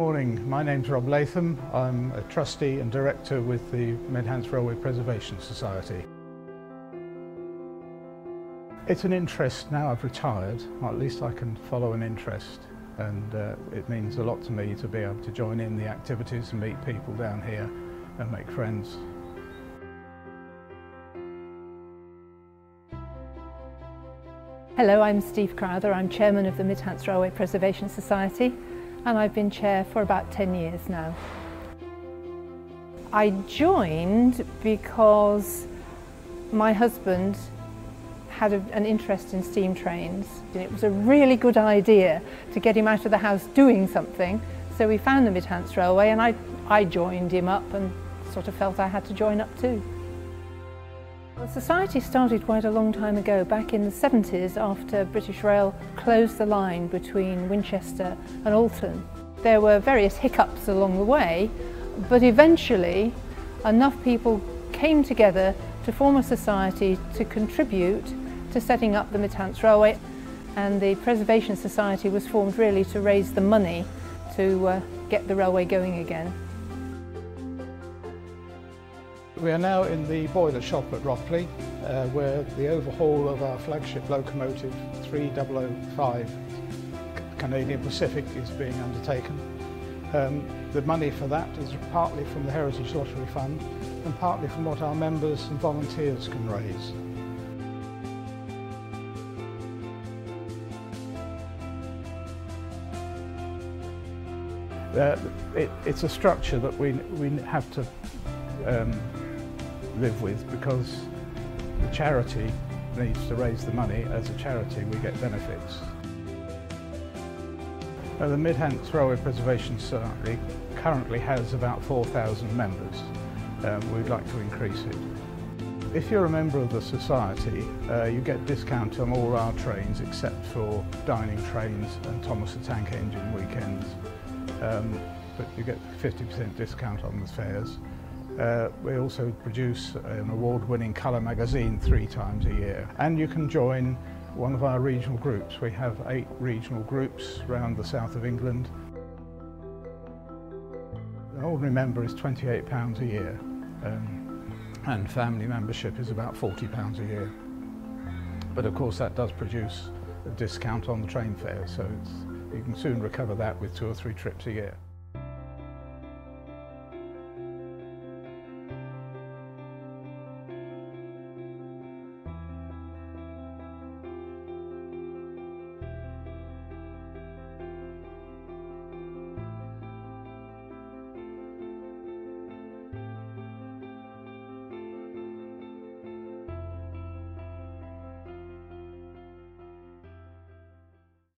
morning. My name's Rob Latham. I'm a trustee and director with the Mid Hants Railway Preservation Society. It's an interest now I've retired, at least I can follow an interest and uh, it means a lot to me to be able to join in the activities and meet people down here and make friends. Hello, I'm Steve Crowther. I'm chairman of the Mid Hants Railway Preservation Society and I've been chair for about 10 years now. I joined because my husband had a, an interest in steam trains. It was a really good idea to get him out of the house doing something. So we found the Mid Hants Railway and I, I joined him up and sort of felt I had to join up too. The society started quite a long time ago, back in the 70s after British Rail closed the line between Winchester and Alton. There were various hiccups along the way, but eventually enough people came together to form a society to contribute to setting up the Mid Hants Railway and the Preservation Society was formed really to raise the money to uh, get the railway going again. We are now in the boiler shop at Ropley, uh, where the overhaul of our flagship locomotive 3005 Canadian Pacific is being undertaken. Um, the money for that is partly from the Heritage Lottery Fund and partly from what our members and volunteers can raise. Uh, it, it's a structure that we, we have to um, live with because the charity needs to raise the money. As a charity, we get benefits. Now, the Mid Hants Railway Preservation Society currently has about 4,000 members. Um, we'd like to increase it. If you're a member of the society, uh, you get discount on all our trains except for dining trains and Thomas the Tank Engine weekends. Um, but you get 50% discount on the fares. Uh, we also produce an award-winning colour magazine three times a year. And you can join one of our regional groups. We have eight regional groups around the south of England. An ordinary member is £28 a year um, and family membership is about £40 a year. But of course that does produce a discount on the train fare so you can soon recover that with two or three trips a year.